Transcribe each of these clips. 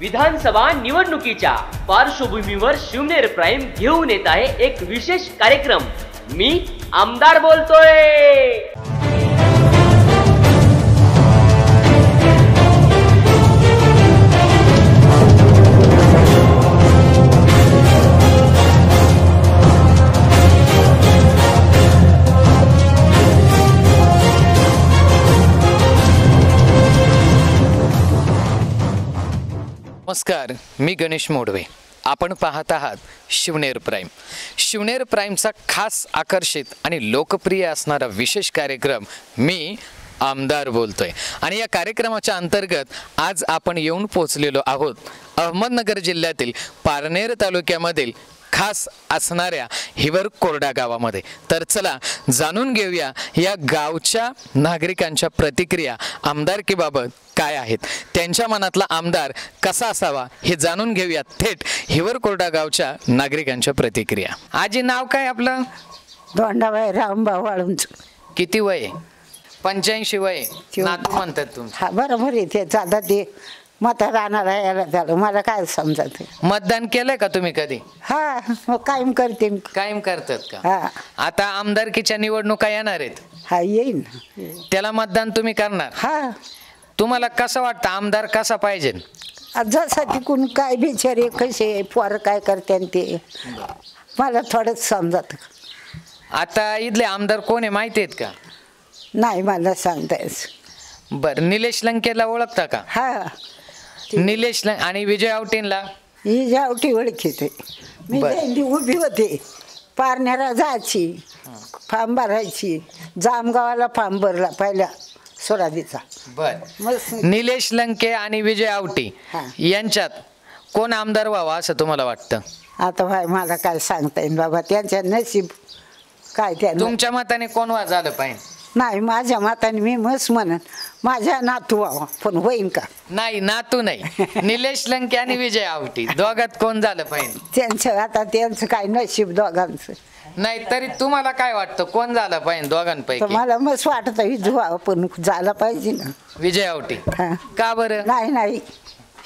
विधानसभा निवडणुकीच्या पार्श्वभूमीवर शिवनेर प्राईम घेऊन येत आहे एक विशेष कार्यक्रम. मी आमदार बोलतोय. नमस्कार मी गणेश मोडवे. आपण पाहत आहात शिवनेर प्राईम. शिवनेर प्राईमचा खास आकर्षित आणि लोकप्रिय असणारा विशेष कार्यक्रम मी आमदार बोलतोय. आणि या कार्यक्रमाच्या अंतर्गत आज आपण येऊन पोचलेलो आहोत अहमदनगर जिल्ह्यातील पारनेर तालुक्यामधील खास असणाऱ्या हिवर कोरडा गावामध्ये. तर चला जाणून घेऊया या गावच्या नागरिकांच्या प्रतिक्रिया. आमदारकीबाबत काय आहेत? त्यांच्या मनातला आमदार कसा असावा? हे जाणून घेऊया थेट हिवर कोरडा गावच्या नागरिकांच्या प्रतिक्रिया. आजी नाव काय आपलं? दोंडाबाई रामभाऊ वाळूंच किती वय? पंच्याऐंशी वय नातू म्हणतात तुमचं. हा बरोबर आहे ते आता ते. मतदानाला यायला झालं. मला काय समजत मतदान केलंय का तुम्ही कधी? हा मग कायम करते मी. कायम करतात का? हा. आता आमदारकीच्या निवडणुका येणार आहेत. हा येईन. त्याला मतदान तुम्ही करणार. हा. तुम्हाला कसं वाटतं? आमदार कसा पाहिजे? जसं तिकून काय बिचारे कसे पोरं काय करते आणि ते. मला थोडंच समजत. आता इथले आमदार कोण आहे माहिती आहेत का? नाही मला सांगता येत बर निलेश लंकेला ओळखता का? हा. निलेश लंक आणि विजय आवटेंला ही जावटी ओळखीते मी बरं. उभी होते. पारण्याला जायची फार्म भरायची. जामगावाला फार्म भरला पहिल्या सोरादीचा बर. मग निलेश लंके आणि विजय आवटी हा. यांच्यात कोण आमदार व्हावा असं तुम्हाला वाटतं? आता भाई मला काय सांगता येईल बाबा त्यांच्या नशीब काय त्या तुमच्या मताने कोण व्हा झालं पाहिजे? नाही माझ्या माताने मी मस्त म्हणत माझ्या नातू व्हावा पण होईन का? नाही नातू नाही. निलेश लंके आणि विजय आवटी. दोघात कोण झालं पाहिजे? त्यांचं आता त्यांचं काय नशीब दोघांचं. नाही तरी तुम्हाला काय वाटतं? कोण झालं पाहिजे तर दोघांपैकी मला मस्त वाटत विजू व्हावं पण झाला पाहिजे ना. विजय आवटी. हा. का बरं? नाही नाही.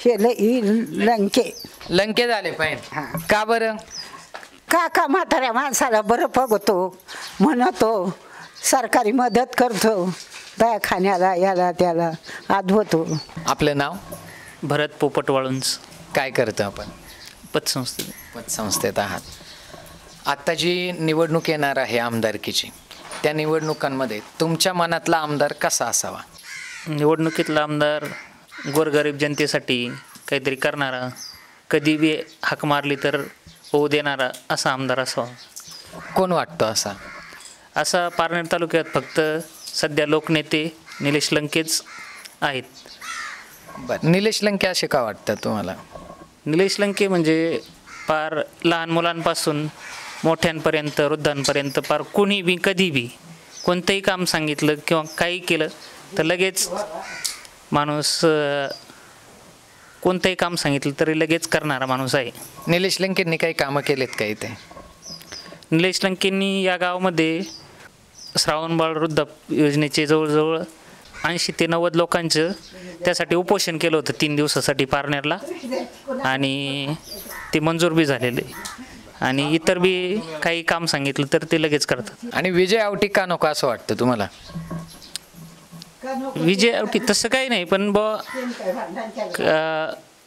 हे ल- ही लंके. लंके झाले हा. पाहिजे का बरं? काका म्हाताऱ्या माणसाला बरं बघतो म्हणतो सरकारी मदत करतो. दवाखान्याला याला त्याला आधवतो आपलं नाव? भरत पोपट वाळुंज. काय करतो आपण? पतसंस्थेत. पतसंस्थेत आहात. आत्ता जी निवडणूक येणार आहे आमदारकीची त्या निवडणुकांमध्ये तुमच्या मनातला आमदार कसा असावा? निवडणुकीतला आमदार गोरगरीब जनतेसाठी काहीतरी करणारा कधी बी हाक मारली तर होऊ देणारा असा आमदार असावा. कोण वाटतो असा? असा पारनेर तालुक्यात फक्त सध्या लोकनेते निलेश लंकेच आहेत. बरं. निलेश लंके असे का वाटतं तुम्हाला? निलेश लंके म्हणजे पार लहान मुलांपासून मोठ्यांपर्यंत वृद्धांपर्यंत पार कोणी बी कधी बी कोणतंही काम सांगितलं किंवा काही केलं तर लगेच माणूस अं, कोणतंही काम सांगितलं तरी लगेच करणारा माणूस आहे. निलेश लंकेंनी काही कामं केलेत का इथे? निलेश लंकेंनी या गावामध्ये श्रावणबाळ वृद्ध योजनेचे जवळजवळ ऐंशी ते नव्वद लोकांचं त्यासाठी उपोषण केलं होतं तीन दिवसासाठी पारनेरला. आणि ते मंजूर बी झालेले. आणि इतर बी काही काम सांगितलं तर ते लगेच करतात. आणि विजय आवटी का नको असं वाटतं तुम्हाला? विजय आवटी तसं काही नाही पण ब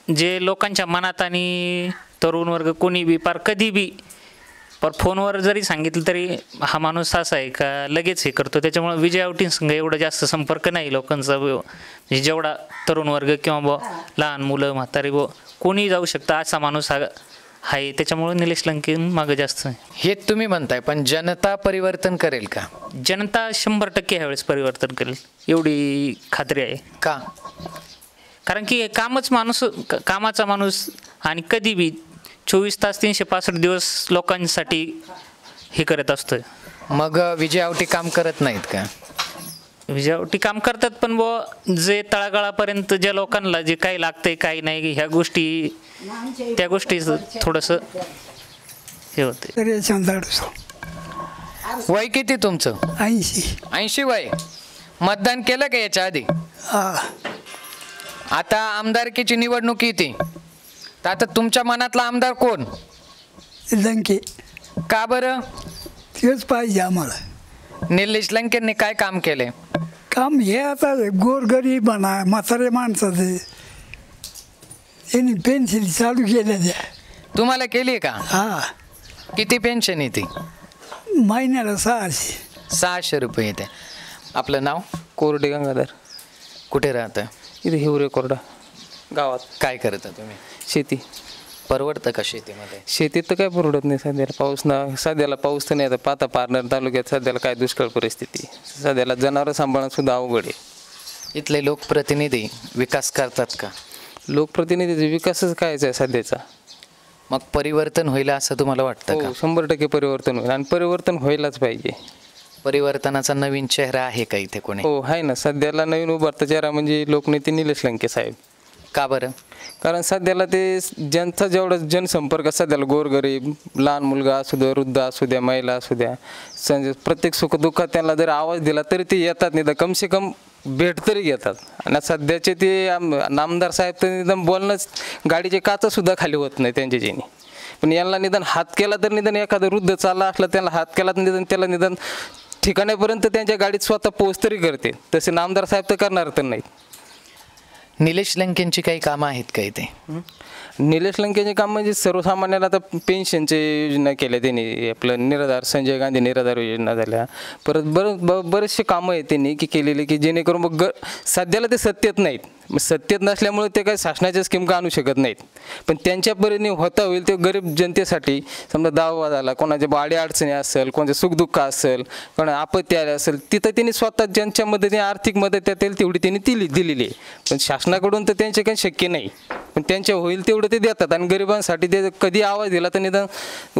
जे लोकांच्या मनात आणि तरुण वर्ग कोणी बी पार कधी बी पर फोनवर जरी सांगितलं तरी हा माणूस असा आहे का लगेच हे करतो. त्याच्यामुळे विजय आवटींसंग एवढा जास्त संपर्क नाही लोकांचा. व- म्हणजे जेवढा तरुण वर्ग किंवा ब लहान मुलं म्हातारी ब कोणी जाऊ शकतं. असा माणूस हा आहे. त्याच्यामुळे निलेश लंके मागं जास्त. हे तुम्ही म्हणताय पण जनता परिवर्तन करेल का? जनता शंभर टक्के ह्यावेळेस परिवर्तन करेल. एवढी खात्री आहे. का? कारण की कामच माणूस कामाचा माणूस आणि कधी बी चोवीस तास तीनशे पासष्ट दिवस लोकांसाठी हे करत असतोय. मग विजय आवटी काम करत नाहीत का? विजयावटी काम करतात पण ब जे तळागाळापर्यंत ज्या लोकांना जे काही लागतंय काही नाही ह्या गोष्टी त्या गोष्टी थोडंसं हे होते वय किती तुमचं? ऐंशी. ऐंशी वय. मतदान केलं का याच्या आधी? हा. आता आमदारकीची निवडणूक येते तर आता तुमच्या मनातला आमदार कोण? लंके. का बरं? तेच पाहिजे आम्हाला. निलेश लंकेंनी काय काम केले? काम हे आता गोरगरीब म्हणा म्हातारे माणसाचे यांनी पेन्सिल चालू केल्या त्या तुम्हाला केली का? हा. किती पेन्शन येते महिन्याला सहाशे. सहाशे रुपये येते. आपलं नाव? कोरडे गंगाधर. कुठे राहतं इथे हिवरे कोरडा. गावात. काय करता तुम्ही? शेती. परवडतं का शेतीमध्ये? शेतीत तर काय परवडत नाही सध्याला. पाऊस ना सध्याला पाऊस तर नाही. आता पाता पारणार तालुक्यात सध्याला काय दुष्काळ परिस्थिती. सध्याला जनावरं सांभाळणं सुद्धा अवघड आहे. इथले लोकप्रतिनिधी विकास करतात का? लोकप्रतिनिधीचा विकासच कायचा आहे सध्याचा. मग परिवर्तन होईल असं तुम्हाला वाटतं का? हो शंभर टक्के परिवर्तन होईल आणि परिवर्तन व्हायलाच पाहिजे. परिवर्तनाचा नवीन चेहरा आहे का इथे कोणी? हो आहे ना. सध्याला नवीन उभारता चेहरा म्हणजे लोकनेते निलेश लंके साहेब. का बरं? कारण सध्याला ते ज्यांचा जेवढा जनसंपर्क सध्याला गोरगरीब लहान मुलगा असू द्या वृद्ध असू द्या महिला असू द्या संज प्रत्येक सुखदुःखात त्यांना जर आवाज दिला तरी ते येतात नाही तर कमसे कम भेट तरी घेतात. आणि सध्याचे ते आम- नामदार साहेब तर निदान बोलणंच गाडीचे काचा सुद्धा खाली होत नाही त्यांच्या जेणे पण यांना निदान हात केला तर निदान एखादा वृद्ध चालला असला त्याला हात केला तर निदान त्याला निदान ठिकाणापर्यंत त्यांच्या गाडीत स्वतः पोच तरी करते. तसे नामदार साहेब तर करणार तर नाहीत. निलेश लंकेंची काही कामं आहेत का इथे? निलेश लंकेचे काम म्हणजे सर्वसामान्याला आता पेन्शनचे योजना केल्या त्यांनी. आपलं निराधार संजय गांधी निराधार योजना झाल्या. परत बरं ब बरेचसे कामं आहेत त्यांनी की केलेले की जेणेकरून मग ग सध्याला ते सत्तेत नाहीत. मग सत्तेत नसल्यामुळे ते काही शासनाच्या स्कीम का आणू शकत नाहीत? पण त्यांच्या परीने होता होईल ते गरीब जनतेसाठी समजा दावा झाला कोणाच्या बाडी अडचणी असेल कोणाच्या सुखदुःख असेल कोणा आपत्ती आली असेल तिथं त्यांनी स्वतः ज्यांच्या मदतीने आर्थिक मदत येतील तेवढी त्यांनी दिली दिलेली आहे. पण शासनाकडून तर त्यांचे काही शक्य नाही. पण त्यांच्या होईल तेवढं ते देतात आणि गरिबांसाठी ते कधी आवाज दिला तर निदान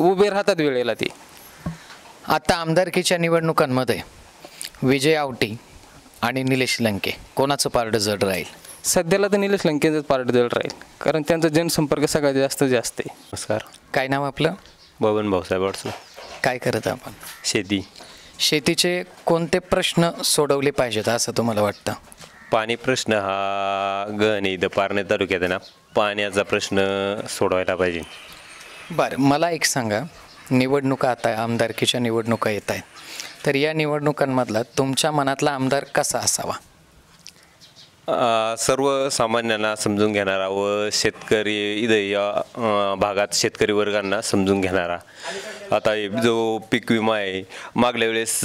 उभे राहतात वेळेला ते. आता आमदारकीच्या निवडणुकांमध्ये विजय आवटी आणि निलेश लंके कोणाचं पारडं जड राहील? सध्याला तर निलेश लंकेचंच पार्ट राहील. कारण त्यांचा जनसंपर्क सगळ्यात जास्त जास्त आहे. नमस्कार. काय नाव आपलं? बबन भाऊसाहेब अडसूळ काय करत आपण? शेती. शेतीचे कोणते प्रश्न सोडवले पाहिजेत असं तुम्हाला वाटतं? पाणी प्रश्न हा गहन आहे. इथं पारणे तालुक्यात आहे ना पाण्याचा प्रश्न सोडवायला पाहिजे. बरं मला एक सांगा. निवडणुका आता आमदारकीच्या निवडणुका येत आहेत. तर या निवडणुकांमधला तुमच्या मनातला आमदार कसा असावा? सर्वसामान्यांना समजून घेणारा व शेतकरी इथं या भागात शेतकरी वर्गांना समजून घेणारा. आता जो पीक विमा आहे मागल्या वेळेस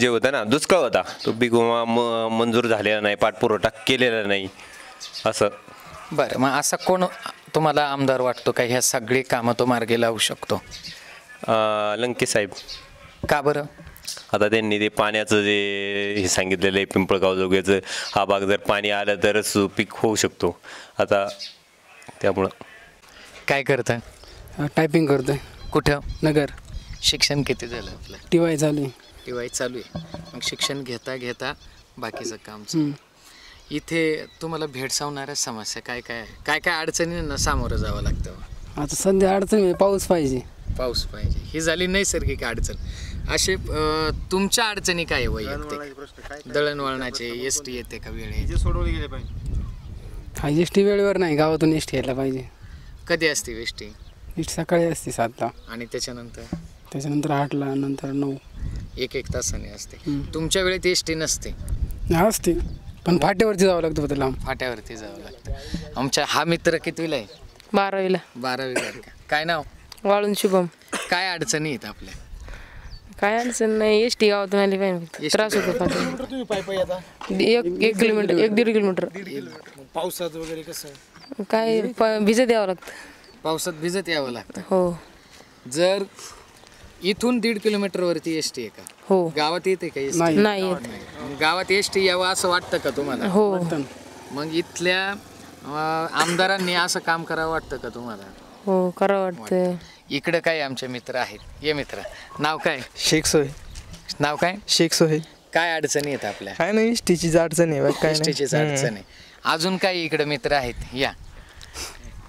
जे होतं ना दुष्काळ होता तो पीक विमा म मंजूर झालेला नाही पाठपुरवठा केलेला नाही असं. बरं मग असा कोण तुम्हाला आमदार वाटतो का? ह्या सगळी कामं तो मार्गी लावू शकतो. लंके साहेब. का बरं? आता त्यांनी ते पाण्याचं जे हे सांगितलेलं आहे पिंपळगाव जोग्याचं हा भाग जर पाणी आलं तरच पीक होऊ शकतो. आता त्यामुळं. काय करतं टायपिंग करतोय. कुठं? नगर. शिक्षण किती झालं आपलं? टी वाय चालू आहे. टी वाय चालू आहे. मग शिक्षण घेता घेता बाकीचं काम चालू. इथे तुम्हाला भेडसावणाऱ्या समस्या काय काय आहे? काय काय अडचणींना सामोरं जावं लागतं? आता सध्या अडचण आहे, पाऊस पाहिजे. पाऊस पाहिजे. ही झाली नैसर्गिक अडचण. असे तुमच्या अडचणी काय आहे वैयक्तिक? दळणवळणाचे एस टी येते का वेळे हा एस टी वेळेवर नाही गावातून एस टी यायला पाहिजे. कधी असते एस टी एस टी सकाळी असते सातला. आणि त्याच्यानंतर? त्याच्यानंतर आठला नंतर नऊ. एक एक तासाने असते. तुमच्या वेळेत एस टी नसते. नाही असते. पण फाट्यावरती जावं लागतं लांब. फाट्यावरती जावं लागतं. आमच्या हा मित्र कितवीला आहे? बारावीला. बारावी का काय नाव? वाळून शुभम. काय अडचणी आहेत आपल्या? काय अडचण नाही. एस टी गावातून आली पाहिजे फक्त. त्रास होतो फाट्यावर. एक एक किलोमीटर एक दीड किलोमीटर. पावसात वगैरे कसं? काय प- भिजत यावं लागतं. पावसात भिजत यावं लागतं. हो. जर इथून दीड किलोमीटर वरती एस टी आहे का? हो. गावात येते का एस नाही. नाही. येत मग गावात एस टी यावं असं वाटतं का तुम्हाला? हो. मग इथल्या अं, आमदारांनी असं काम करावं वाटतं का तुम्हाला? हो करावं वाटतं. इकडे काय आमचे मित्र आहेत? ये मित्र. नाव काय? शेख सोय नाव काय? शेख सोय काय अडचणी आहेत आपल्या? काय नाही इष्टीचीच अडचण आहे बाकी काय एसटीचीच नाही अडचण आहे अजून काही इकडे मित्र आहेत? या.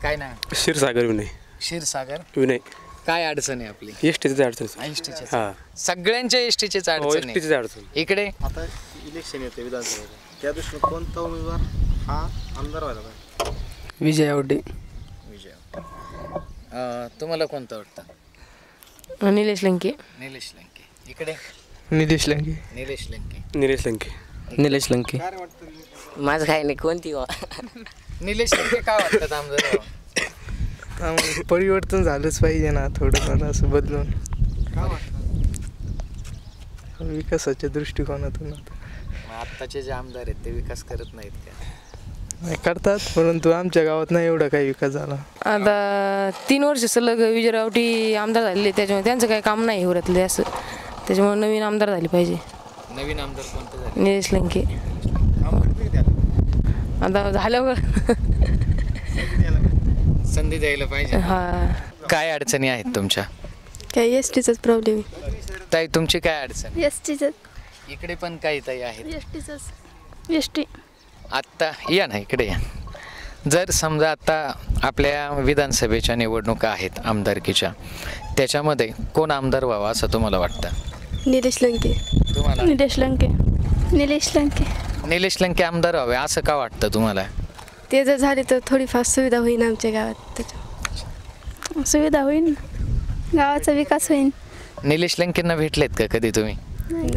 काय नाव? क्षीरसागर विनय. क्षीरसागर? विनय. काय अडचण आहे आपली एस टीच अडचण एसटीचीच. हा. सगळ्यांच्या एसटीचीच हो, अडचण आहे अडचण. इकडे? आता इलेक्शन येते विधानसभेचं त्या दृष्टीने कोणता उमेदवार हा आमदार व्हायला पाहिजे? विजय आवडे. अं, तुम्हाला कोणतं वाटतं? निलेश लंके. निलेश लंके. इकडे? निलेश लंके. निलेश लंके. निलेश लंके. निलेश लंके. माझं काय नाही कोणती निलेश लंके काय वाटतं आमदार त्यामुळे परिवर्तन झालंच पाहिजे ना थोडंफार असं बदलून. विकासाच्या दृष्टिकोनातून. आता आत्ताचे जे आमदार आहेत ते विकास करत नाहीत का? नाही करतात परंतु आमच्या गावात नाही एवढा काही विकास झाला. आता तीन वर्ष सलग विजय रावटी आमदार झालेले त्याच्यामुळे त्यांचं काही काम नाही उरतले असं. त्याच्यामुळे नवीन आमदार झाले पाहिजे. नवीन आमदार कोणतं झाले? निलेश लंके. आता झाल्यावर संधी द्यायला पाहिजे. हा. काय अडचणी आहेत तुमच्या? काय एस टीचाच प्रॉब्लेम आहे. ताई तुमची काय अडचण? एस टीचाच इकडे पण काही ताई आहेत. एस टीचाच एस टी आत्ता या ना इकडे या. जर समजा आता आपल्या विधानसभेच्या निवडणुका आहेत आमदारकीच्या त्याच्यामध्ये कोण आमदार व्हावा असं तुम्हाला वाटतं? निलेश लंके. तुम्हाला? निलेश लंके. निलेश लंके. निलेश लंके आमदार व्हावे असं का वाटतं तुम्हाला? ते जर झाले तर थोडीफार सुविधा होईल आमच्या गावात. त्याच्या सुविधा होईल गावाचा विकास होईल निलेश लंकेंना भेटलेत का कधी तुम्ही? नाही.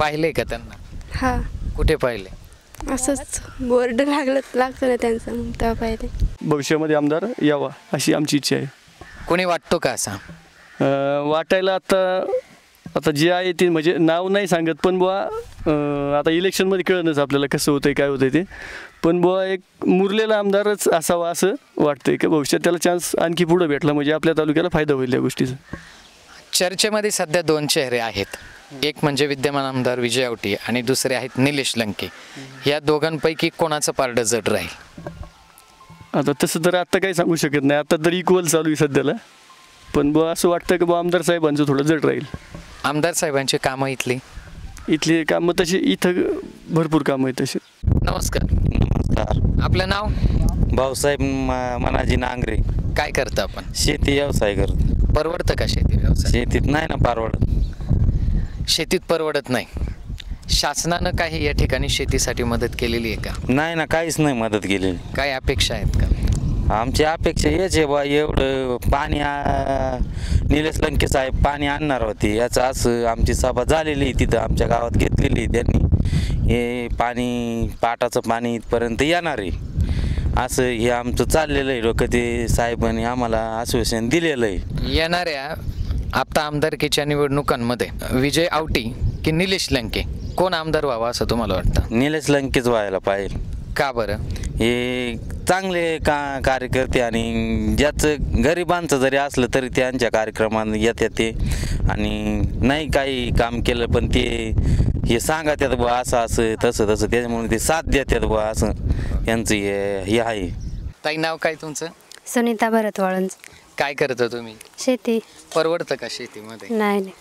पाहिले का त्यांना? हा. कुठे पाहिले? असंच बोर्ड लागलं लागतं ना त्यांचं मग तेव्हा पाहिले. भविष्यामध्ये आमदार यावा अशी आमची इच्छा आहे. कोणी वाटतो का असा? अं, वाटायला आता आता जे आहे ते म्हणजे नाव नाही सांगत पण बुवा आता इलेक्शनमध्ये कळणच आपल्याला कसं होतंय काय होतंय ते. पण बुवा एक मुरलेला आमदारच असावा असं वाटतंय की? भविष्यात त्याला चान्स आणखी पुढं भेटला म्हणजे आपल्या तालुक्याला फायदा होईल या गोष्टीचा. चर्चेमध्ये सध्या दोन चेहरे आहेत. एक म्हणजे विद्यमान आमदार विजय आवटी आणि दुसरे आहेत निलेश लंके. या दोघांपैकी कोणाचं पारडं जड राहील? आता तसं तर आत्ता काही सांगू शकत नाही. आता तर इक्वल चालू आहे सध्याला. पण बुवा असं वाटतं की बुवा आमदार साहेबांचं थोडं जड राहील. आमदार साहेबांची कामं इथली? इथली कामं तशी इथं भरपूर कामं आहेत तशी. नमस्कार. नमस्कार. आपलं नाव? भाऊसाहेब म- मनाजी नांगरे. काय करतं आपण? शेती व्यवसाय करतो. परवडतं का शेती व्यवसाय? शेतीत नाही ना परवडत. शेतीत परवडत नाही. शासनानं काही या ठिकाणी शेतीसाठी मदत केलेली आहे का? नाही ना काहीच नाही मदत केलेली. काय अपेक्षा आहेत का? आमची अपेक्षा हेच आहे बा एवढं पाणी आ- निलेश लंके साहेब पाणी आणणार होते. याचं असं आमची सभा झालेली आहे तिथं आमच्या गावात घेतलेली आहे त्यांनी. हे पाणी पाटाचं पाणी इथपर्यंत येणार आहे. असं हे आमचं चाललेलं आहे. डोकं ते साहेबांनी आम्हाला आश्वासन दिलेलं आहे. येणाऱ्या आता आमदारकीच्या निवडणुकांमध्ये. विजय आवटी की निलेश लंके? कोण आमदार व्हावा असं तुम्हाला वाटतं? निलेश लंकेच व्हायला पाहिजे. का बरं? हे चांगले का कार्यकर्ते आणि ज्याचं गरिबांचं जरी असलं तरी त्यांच्या कार्यक्रमात येतात ते आणि नाही काही काम केलं पण ते हे सांगा त्यात बुवा असं असं तसं तसं. त्याच्यामुळे ते साथ देतात बुवा असं. यांचं हे हे आहे. ताई नाव काय तुमचं? सुनीता भरत वाळंज काय करता तुम्ही? शेती. परवडतं का शेतीमध्ये? नाही नाही.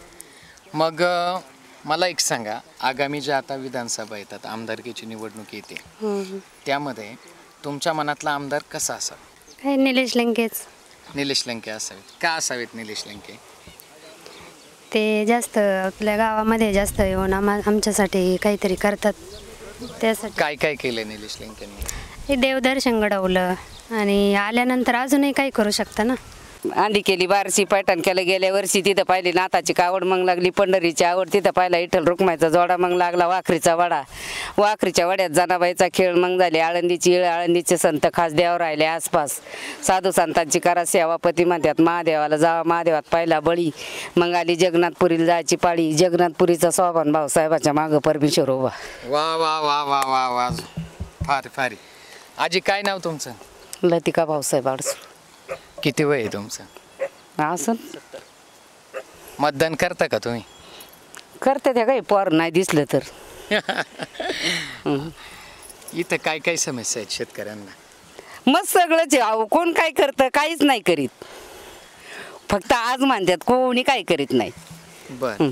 मग अं, मला एक सांगा. आगामी ज्या आता विधानसभा येतात आमदारकीची निवडणूक येते हम्म. त्यामध्ये तुमच्या मनातला आमदार कसा असावा? काय निलेश लंकेच. निलेश लंके असावेत. का असावेत निलेश लंके? ते जास्त आपल्या गावामध्ये जास्त येऊन आम्हा आमच्यासाठी काहीतरी करतात. त्यासाठी. काय काय केलं निलेश लंकेंनी? हे देवदर्शन घडवलं आणि आल्यानंतर अजूनही काही करू शकता ना? अंडी केली बारशी पैठण केलं गेल्या वर्षी तिथं पाहिली नाताची कावड मग लागली पंढरीची आवड तिथं पाहिला इठल रुक्मायचा जोडा मग लागला वाखरीचा वडा. वाखरीच्या वड्यात जनाबाईचा खेळ मग झाली आळंदीची इळ आळंदीचे संत खास देव राहिले आसपास. साधू संतांची करा सेवापती म्हणतात महादेवाला जावा महादेवात पाहिला बळी. मग आली जगन्नाथपुरीला जायची पाळी. जगन्नाथपुरीचा सोबान भाऊसाहेबाच्या मागं परमेश्वर उभा. वा वा वा वा वा वा. फार फारी आजी काय नाव तुमचं? लतिका भाऊसाहेब आडस किती वय आहे तुमचं? असं? मतदान करता का तुम्ही? करते त्या काही पोर नाही दिसलं तर. इथं काय काय समस्या आहेत शेतकऱ्यांना? मग सगळंच आहे. अहो कोण काय करतं काहीच नाही करीत. फक्त आज मानतात कोणी काय करीत नाही. बर.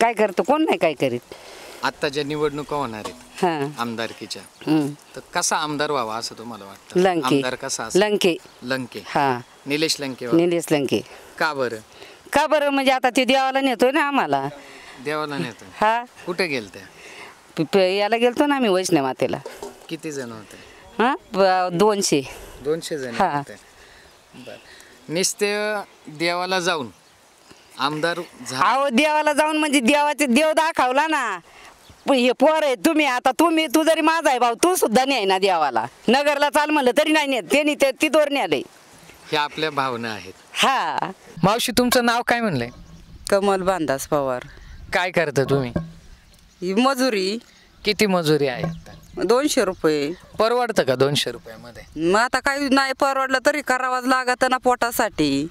काय करतं कोण नाही काय करीत. आता ज्या निवडणुका होणार आहेत. हां. आमदारकीच्या. तर कसा आमदार व्हावा असं तुम्हाला वाटतं? लंके. आमदार कसा? लंके. लंके. हा. निलेश लंके व्हावा. निलेश लंके. का बरं? का बरं? म्हणजे आता ते देवाला नेतोय ना आम्हाला. देवाला नेतो हा. कुठे गेल त्या प- प- याला गेलतो ना आम्ही वैष्णव मातेला. किती जण होते? हा? ब- दोनशे. दोनशे जण हा. नुसते देवाला जाऊन आमदार झा- अहो देवाला जाऊन म्हणजे देवाचे देव दाखवला ना. हे पोर आहे तुम्ही आता तुम्ही तू जरी माझा आहे भाऊ तू सुद्धा नाही ना देवाला. नगरला चाल म्हणलं तरी नाही नेत. त्यांनी ते तिथवर नेलंय हे आपल्या भावना आहेत. हा. मावशी तुमचं नाव काय म्हणलंय कमल बांधास पवार. काय करता तुम्ही? ही मजुरी. किती मजुरी आहे? दोनशे रुपये. परवडतं का दोनशे रुपयामध्ये? मग आता काही नाही परवडलं तरी करावाच लागत ना पोटासाठी.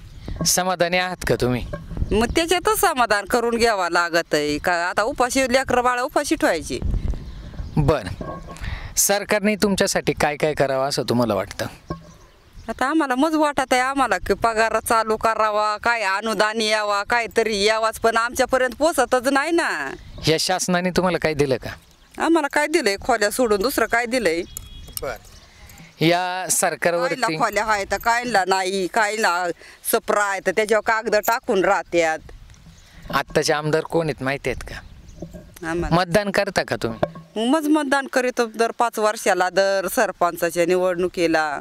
समाधानी आहात का तुम्ही? मग त्याच्यातच समाधान करून घ्यावा लागत आहे का आता उपाशी लेकरं बाळा उपाशी ठेवायची. बर. सरकारने तुमच्यासाठी काय काय करावं असं तुम्हाला वाटतं? आता आम्हाला मज वाटत आहे आम्हाला की पगार चालू करावा काय अनुदान यावा काहीतरी यावाच पण आमच्यापर्यंत पोचतच नाही ना. या शासनाने तुम्हाला काय दिलं का? आम्हाला काय दिलंय खोल्या सोडून दुसरं काय दिलंय? या कायला सरकारवरती खोल्या आहे तर कायला नाही कायला सपरा आहे तर त्याच्यावर कागद टाकून राहत्यात. आत्ताचे आमदार कोण आहेत माहिती आहेत का? आम्हाला मतदान करता का तुम्ही? मग मतदान करीत दर पाच वर्षाला दर सरपंचाच्या निवडणुकीला.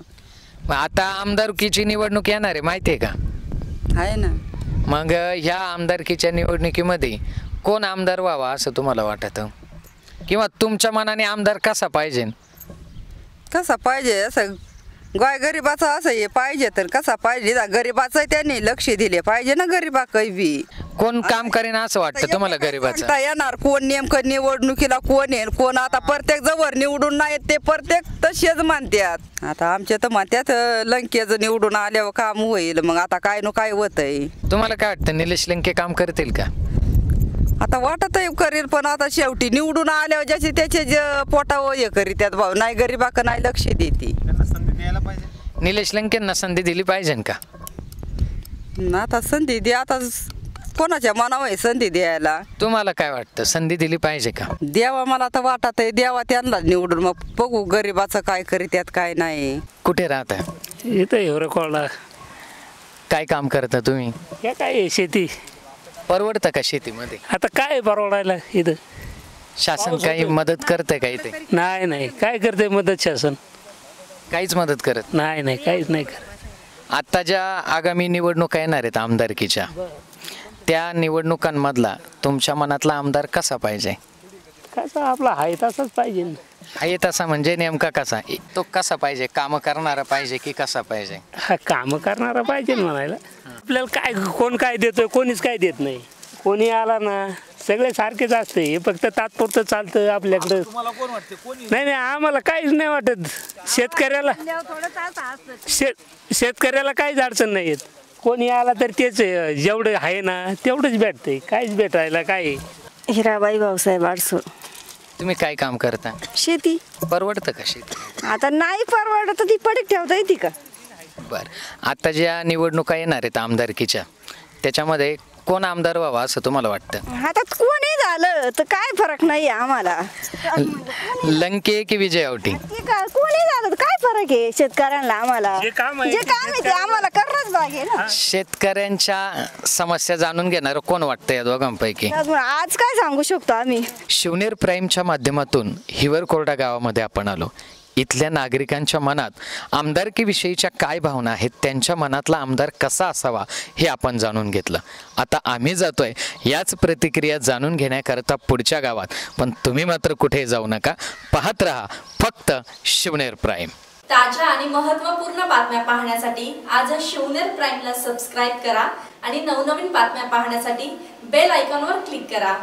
मग आता आमदारकीची निवडणूक येणार आहे माहिती आहे का? आहे ना. मग ह्या आमदारकीच्या निवडणुकीमध्ये कोण आमदार व्हावा असं तुम्हाला वाटतं? किंवा तुमच्या मनाने आमदार कसा पाहिजे? कसा पाहिजे असं? गाय गरिबाचा असं हे पाहिजे तर कसा पाहिजे? गरिबाचं त्यांनी लक्ष दिले पाहिजे ना गरिबा काही बी कोण काम करेन असं वाटतं तुम्हाला गरीबाचं? येणार कोण नेमकं निवडणुकीला कोण येईल कोण आता प्रत्येक जवळ निवडून नाही ते प्रत्येक तसेच म्हणतात आता आमच्या तर अं, लंकेचं निवडून आल्यावर काम होईल मग आता काय नो काय होत आहे तुम्हाला काय वाटतं निलेश लंके काम करतील का? आता वाटत आहे करील पण आता शेवटी निवडून आल्यावर ज्याचे त्याचे जे पोटावर हे करीत्यात भाऊ नाही गरिबाक नाही लक्ष देते. निलेश लंकेंना संधी दिली पाहिजे का? आता संधी दे आता कोणाच्या मनावर आहे संधी द्यायला? तुम्हाला काय वाटतं? संधी दिली पाहिजे का? द्यावा मला तर वाटत आहे द्यावा त्यांना निवडून मग बघू गरिबाचं काय करीत्यात काय नाही. कुठे राहता इथं हिवरकोळला. काय काम करता तुम्ही? हे काय आहे शेती? परवडतं का शेतीमध्ये? आता काय परवडायला इथं? शासन काही मदत करते का इथे? नाही नाही. काय करते मदत शासन? काहीच मदत करत नाही. नाही काहीच नाही करत. आता ज्या आगामी निवडणुका येणार आहेत आमदारकीच्या त्या निवडणुकांमधला तुमच्या मनातला आमदार कसा पाहिजे? कसा आपला हाय तसाच पाहिजे. ना. आहे तसा म्हणजे नेमका कसा? ए- तो कसा पाहिजे? काम करणारा पाहिजे की कसा पाहिजे? हा काम करणारा पाहिजे ना म्हणायला. आपल्याला काय कोण काय देतोय कोणीच काय देत नाही. कोणी आला ना सगळे सारखेच असते. हे फक्त तात्पुरतं चालतं आपल्याकडं. नाही नाही आम्हाला काहीच नाही वाटत. शेतकऱ्याला शेत शेतकऱ्याला काहीच अडचण नाही येत. कोणी आला तर तेच आहे. जेवढं आहे ना तेवढंच भेटतंय. काहीच भेटायला काय? आहे? हिराबाई भाऊसाहेब आडसूळ. तुम्ही काय काम करता? शेती. परवडतं का शेती? आता नाही परवडत तर ती पडीक ठेवता येते का? बर. आता ज्या निवडणुका येणार आहेत आमदारकीच्या त्याच्यामध्ये कोण आमदार व्हावा असं तुम्हाला वाटतं? आता कोणी झालं तर काय फरक नाही आम्हाला. लंके की विजय आवटी? का- कोणी झालं तर काय फरक आहे शेतकऱ्यांना आम्हाला? जे काम आहे जे काम आहे ते आम्हाला करणंच ना. शेतकऱ्यांच्या समस्या जाणून घेणार कोण वाटतं या दोघांपैकी? त्यामुळे आज काय सांगू शकतो आम्ही? शिवनेर प्राईमच्या माध्यमातून हिवरकोरडा गावामध्ये आपण आलो. इथल्या नागरिकांच्या मनात आमदारकीविषयीच्या काय भावना आहेत त्यांच्या मनातला आमदार कसा असावा हे आपण जाणून घेतलं. आता आम्ही जातोय याच प्रतिक्रिया जाणून घेण्याकरता पुढच्या गावात. पण तुम्ही मात्र कुठे जाऊ नका पाहत राहा फक्त शिवनेर प्राईम. ताज्या आणि महत्त्वपूर्ण बातम्या पाहण्यासाठी आज शिवनेर प्राईमला सबस्क्राईब करा आणि नवनवीन बातम्या पाहण्यासाठी बेल आयकॉनवर क्लिक करा.